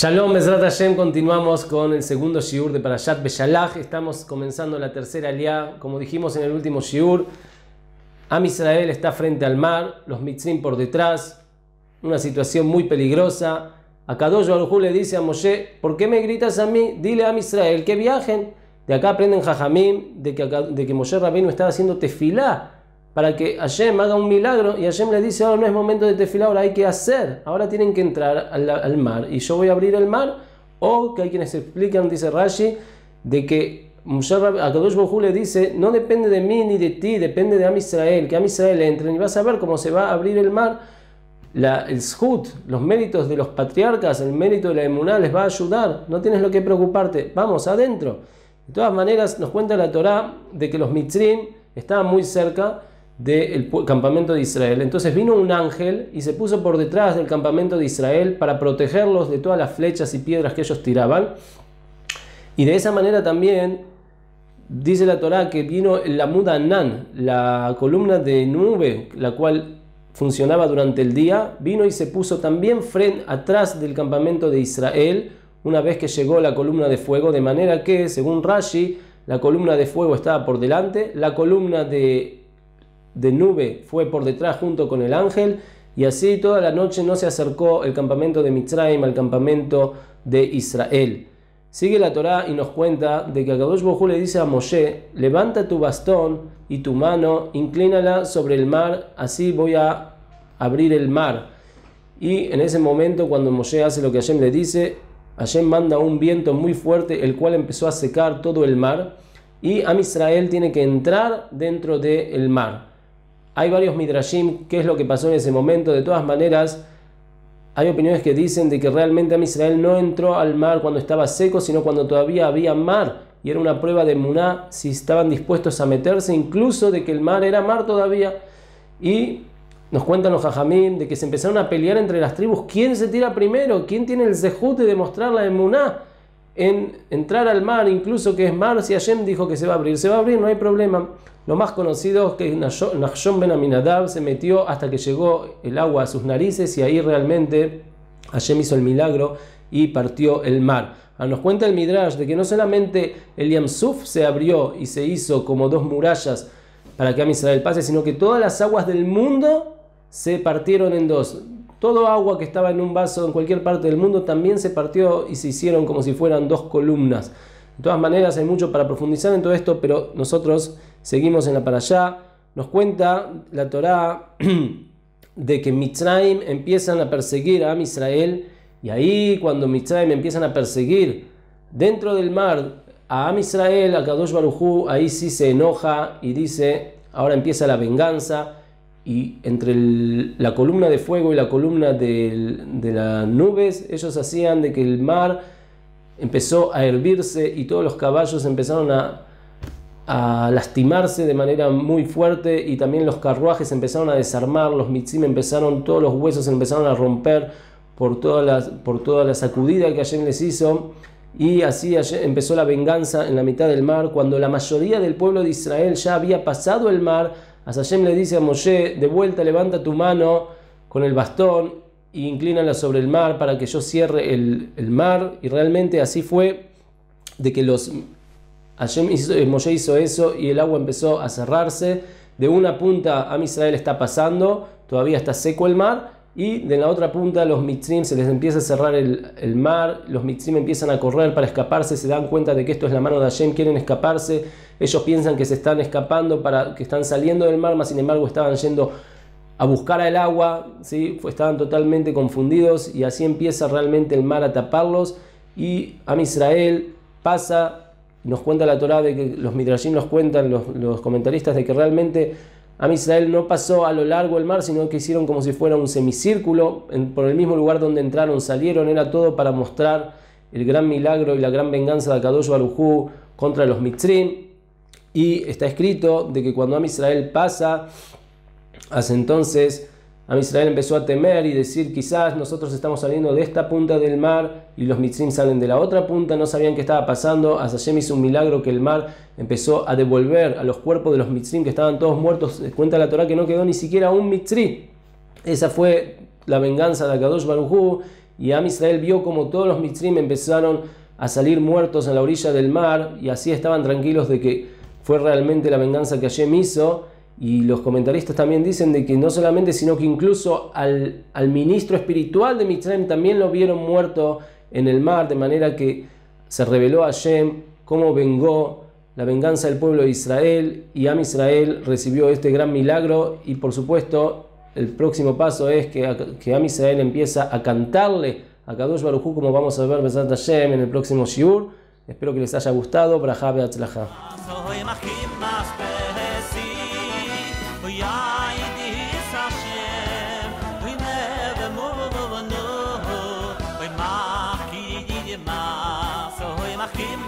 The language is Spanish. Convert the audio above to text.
Shalom, Mesrat Hashem. Continuamos con el segundo Shiur de Parashat Beshalach. Estamos comenzando la tercera aliá. Como dijimos en el último Shiur, Am Israel está frente al mar, los Mitzrim por detrás. Una situación muy peligrosa. A Kadosh Baruj le dice a Moshe: ¿Por qué me gritas a mí? Dile a Am Israel que viajen. De acá aprenden Jajamim de que, de que Moshe Rabino estaba haciendo tefilá para que Hashem haga un milagro y Hashem le dice, ahora no es momento de tefilá, ahora hay que hacer, ahora tienen que entrar al, mar y yo voy a abrir el mar, o que hay quienes explican, dice Rashi, de que Moshe Rab- a Kadosh Baruj Hu le dice, no depende de mí ni de ti, depende de Am Israel, que Am Israel entren y vas a ver cómo se va a abrir el mar, la, el Zhut, los méritos de los patriarcas, el mérito de la emuná les va a ayudar, no tienes lo que preocuparte, vamos adentro. De todas maneras, nos cuenta la Torá de que los mitzrim estaban muy cerca del campamento de Israel. Entonces vino un ángel y se puso por detrás del campamento de Israel para protegerlos de todas las flechas y piedras que ellos tiraban. Y de esa manera también dice la Torá que vino la Mudanan, la columna de nube, la cual funcionaba durante el día, vino y se puso también frente, atrás del campamento de Israel una vez que llegó la columna de fuego, de manera que, según Rashi, la columna de fuego estaba por delante, la columna de, de nube fue por detrás junto con el ángel, y así toda la noche no se acercó el campamento de Mitzrayim al campamento de Israel. Sigue la Torá y nos cuenta de que Akadosh Hu le dice a Moshe, levanta tu bastón y tu mano, inclínala sobre el mar, así voy a abrir el mar. Y en ese momento, cuando Moshe hace lo que Hashem le dice, Hashem manda un viento muy fuerte, el cual empezó a secar todo el mar, y Am Israel tiene que entrar dentro del mar. Hay varios midrashim, qué es lo que pasó en ese momento, de todas maneras, hay opiniones que dicen de que realmente Am Israel no entró al mar cuando estaba seco, sino cuando todavía había mar, y era una prueba de Muná si estaban dispuestos a meterse, incluso de que el mar era mar todavía, y nos cuentan los jajamim de que se empezaron a pelear entre las tribus. ¿Quién se tira primero? ¿Quién tiene el zehut de demostrar la emuná? En entrar al mar, incluso que es mar, si Hashem dijo que se va a abrir, se va a abrir, no hay problema. Lo más conocido es que Nachshon ben Aminadab se metió hasta que llegó el agua a sus narices y ahí realmente Hashem hizo el milagro y partió el mar. Ah, Nos cuenta el Midrash de que no solamente el Yamsuf se abrió y se hizo como dos murallas para que Am Israel pase, sino que todas las aguas del mundo se partieron en dos. Todo agua que estaba en un vaso en cualquier parte del mundo también se partió y se hicieron como si fueran dos columnas. De todas maneras, hay mucho para profundizar en todo esto, pero nosotros seguimos en la para allá. Nos cuenta la Torá de que Mitzrayim empiezan a perseguir a Israel, y ahí cuando Mitzrayim empiezan a perseguir dentro del mar a Am Israel, a Kadosh Barujú, ahí sí se enoja y dice, ahora empieza la venganza, y entre la columna de fuego y la columna de las nubes, ellos hacían de que el mar empezó a hervirse y todos los caballos empezaron a, lastimarse de manera muy fuerte y también los carruajes empezaron a desarmar, los mitzim empezaron, todos los huesos empezaron a romper por toda la, sacudida que Hashem les hizo. Y así empezó la venganza en la mitad del mar. Cuando la mayoría del pueblo de Israel ya había pasado el mar Hashem le dice a Moshe de vuelta levanta tu mano con el bastón e inclínala sobre el mar para que yo cierre el, el mar y realmente así fue de que los Hashem hizo, eh, Moshe hizo eso y el agua empezó a cerrarse. De una punta a Israel está pasando, todavía está seco el mar, y de la otra punta los mitzrim se les empieza a cerrar el, el mar, los mitzrim empiezan a correr para escaparse, se dan cuenta de que esto es la mano de Hashem, quieren escaparse, ellos piensan que se están escapando, para, que están saliendo del mar, mas sin embargo estaban yendo a buscar el agua, ¿sí? Estaban totalmente confundidos y así empieza realmente el mar a taparlos y Am Israel pasa, nos cuenta la Torá de que los Midrashim nos cuentan, los, los comentaristas, de que realmente Am Israel no pasó a lo largo del mar, sino que hicieron como si fuera un semicírculo, por el mismo lugar donde entraron, salieron, era todo para mostrar el gran milagro y la gran venganza de Akadosh Barujú contra los Mitzrim. Y está escrito de que cuando Am Israel pasa, Hasta entonces Am Israel empezó a temer y decir quizás nosotros estamos saliendo de esta punta del mar y los mitzrim salen de la otra punta, no sabían qué estaba pasando. Hashem hizo un milagro que el mar empezó a devolver a los cuerpos de los mitzrim que estaban todos muertos. Cuenta la Torah que no quedó ni siquiera un mitzri. Esa fue la venganza de Akadosh Barujú y Am Israel vio como todos los mitzrim empezaron a salir muertos en la orilla del mar y así estaban tranquilos de que fue realmente la venganza que Hashem hizo y los comentaristas también dicen de que no solamente, sino que incluso al, al ministro espiritual de Mitzrayim también lo vieron muerto en el mar, de manera que se reveló a Hashem cómo vengó la venganza del pueblo de Israel y Am Israel recibió este gran milagro y por supuesto el próximo paso es que, que Am Israel empieza a cantarle a Kadosh Barujú como vamos a ver Besat Hashem en el próximo Shiur. Espero que les haya gustado. Braja Beatzlaja. Kim